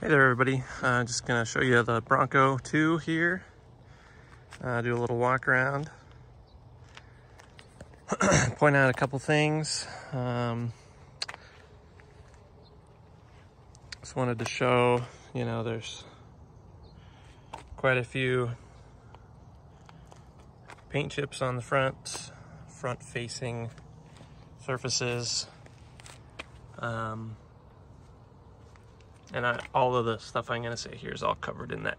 Hey there everybody, uh, just gonna show you the Bronco 2 here. Uh, do a little walk around. Point out a couple things. Um, just wanted to show, you know, there's quite a few paint chips on the front, front facing surfaces. Um, and I, all of the stuff I'm going to say here is all covered in that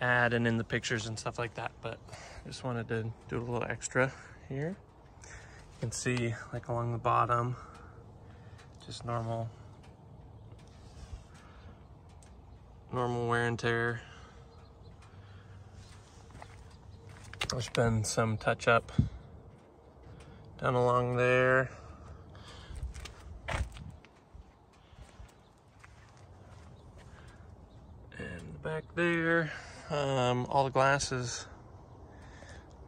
ad and in the pictures and stuff like that. But I just wanted to do a little extra here. You can see like along the bottom, just normal, normal wear and tear. There's been some touch up down along there. And back there, um, all the glass is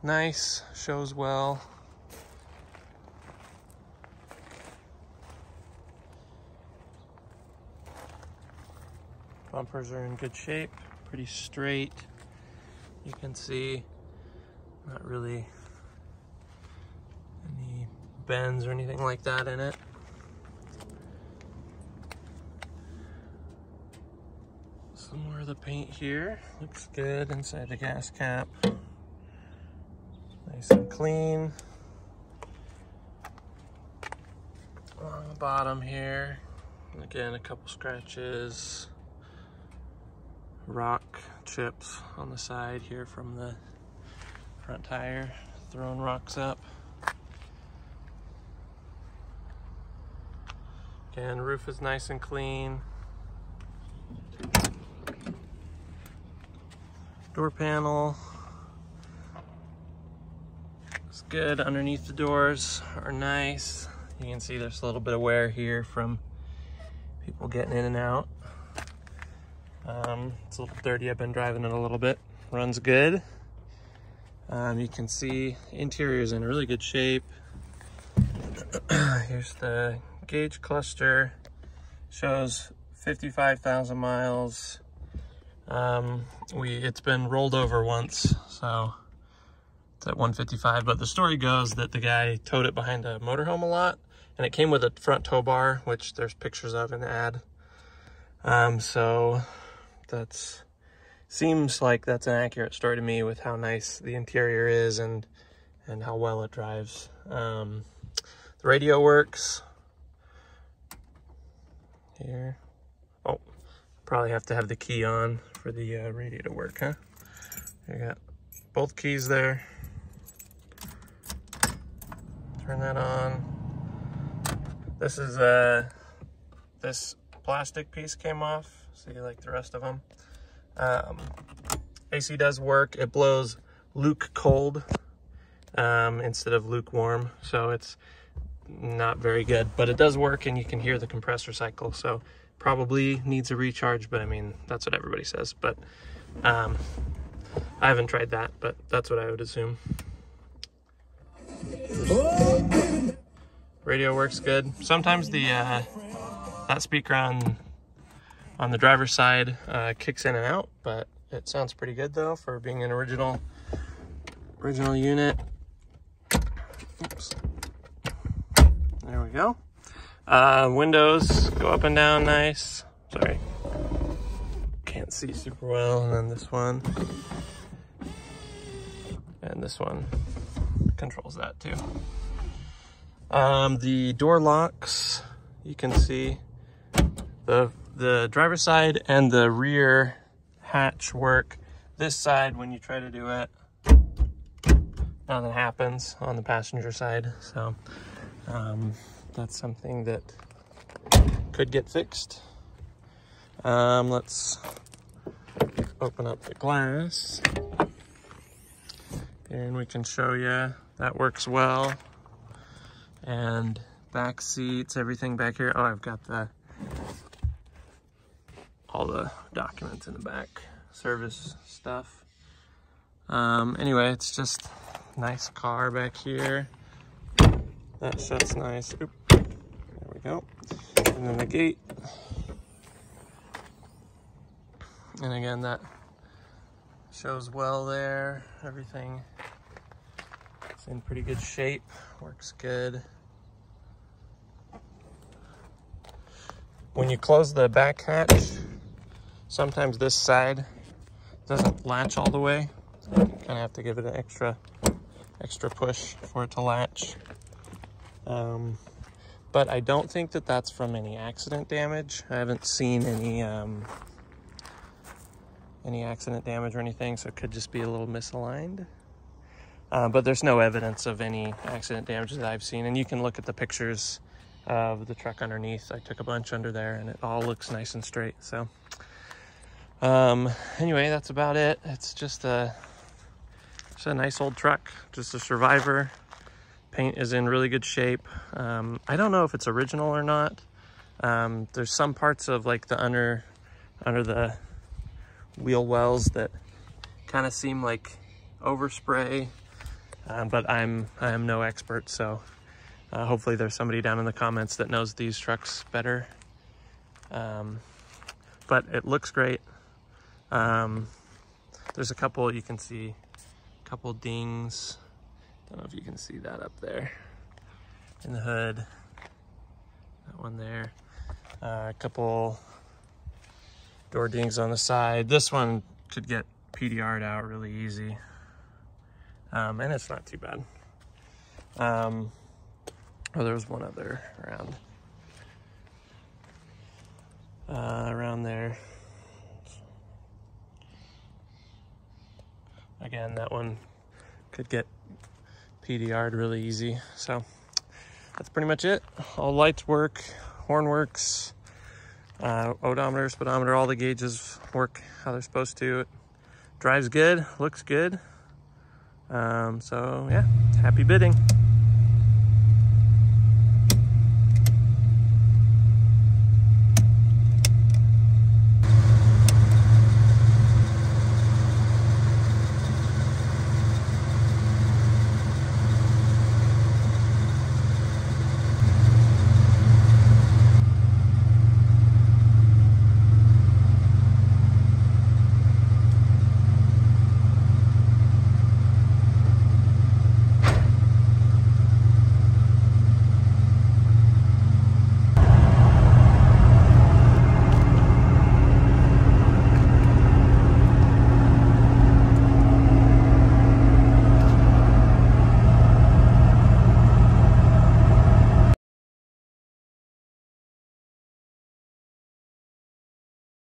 nice, shows well. Bumpers are in good shape, pretty straight. You can see not really any bends or anything like that in it. Some more of the paint here. Looks good inside the gas cap. Nice and clean. Along the bottom here. Again, a couple scratches. Rock chips on the side here from the front tire. Throwing rocks up. Again, roof is nice and clean. Door panel is good. Underneath the doors are nice. You can see there's a little bit of wear here from people getting in and out. Um, it's a little dirty. I've been driving it a little bit. Runs good. Um, you can see interior is in really good shape. Here's the gauge cluster. Shows 55,000 miles. Um, we it's been rolled over once, so it's at 155. But the story goes that the guy towed it behind a motorhome a lot, and it came with a front tow bar, which there's pictures of in the ad. Um, so that's seems like that's an accurate story to me with how nice the interior is and and how well it drives. Um, the radio works here. Probably have to have the key on for the uh, radio to work, huh? I got both keys there. Turn that on. This is, uh, this plastic piece came off. See, like the rest of them. Um, AC does work. It blows luke cold um, instead of lukewarm. So it's not very good, but it does work and you can hear the compressor cycle. So probably needs a recharge, but I mean, that's what everybody says. But um, I haven't tried that, but that's what I would assume. Radio works good. Sometimes the uh, that speaker on on the driver's side uh, kicks in and out, but it sounds pretty good though for being an original original unit. Oops. There we go. Uh, windows go up and down nice. Sorry. Can't see super well. And then this one. And this one controls that too. Um, the door locks, you can see the, the driver's side and the rear hatch work. This side, when you try to do it, nothing happens on the passenger side. So um, that's something that could get fixed. Um, let's open up the glass and we can show you that works well. And back seats, everything back here. Oh, I've got the all the documents in the back, service stuff. Um, anyway, it's just nice car back here. That shuts nice. Oop. Go. And then the gate. And again, that shows well there. Everything is in pretty good shape, works good. When you close the back hatch, sometimes this side doesn't latch all the way. Kind of have to give it an extra, extra push for it to latch. Um, but I don't think that that's from any accident damage. I haven't seen any um, any accident damage or anything, so it could just be a little misaligned. Uh, but there's no evidence of any accident damage that I've seen, and you can look at the pictures of the truck underneath. I took a bunch under there, and it all looks nice and straight. So, um, anyway, that's about it. It's just a just a nice old truck, just a survivor. Paint is in really good shape. Um, I don't know if it's original or not. Um, there's some parts of like the under, under the wheel wells that kind of seem like overspray, um, but I'm, I am no expert. So uh, hopefully there's somebody down in the comments that knows these trucks better. Um, but it looks great. Um, there's a couple, you can see a couple dings don't know if you can see that up there in the hood. That one there. Uh, a couple door dings on the side. This one could get PDR'd out really easy. Um, and it's not too bad. Um, oh, there was one other around. Uh, around there. Again, that one could get PDR'd really easy. So that's pretty much it. All lights work, horn works, uh, odometer, speedometer, all the gauges work how they're supposed to. It drives good, looks good. Um, so yeah, happy bidding.